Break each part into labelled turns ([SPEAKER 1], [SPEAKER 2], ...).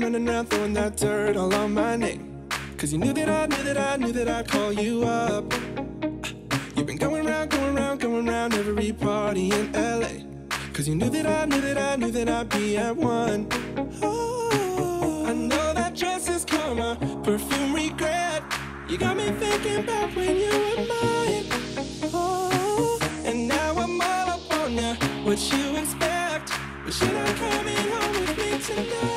[SPEAKER 1] running around throwing that dirt all on my name. Cause you knew that I knew that I knew that I'd call you up. You've been going around, going around, going around every party in LA. Cause you knew that I knew that I knew that I'd be at one. Oh, I know that dress is karma, perfume regret. You got me thinking about when you were mine. Oh, and now I'm all up on ya. What you expect? But should I coming home with me tonight?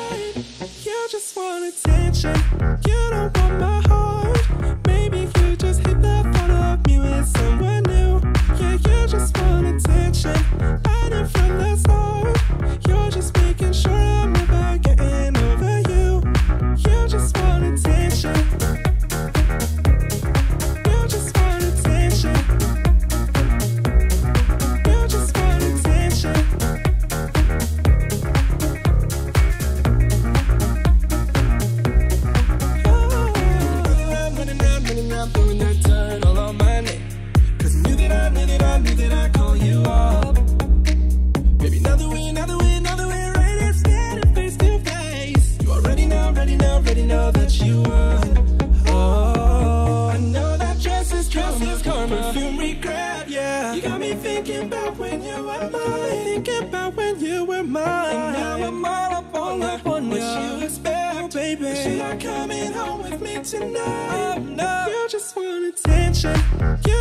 [SPEAKER 1] Around, throwing that dirt all on my name. 'Cause I knew that I knew that I knew that I'd call you up. Baby, now that we, now that we're right here standing face to face. You already know, already know, already know that you won. Oh, I know that dress is dress is karma, perfume regret, yeah. You got me thinking about when you were mine, thinking about when you were mine. And now I'm all baby. But you not coming home with me tonight. Oh no, you just want attention. You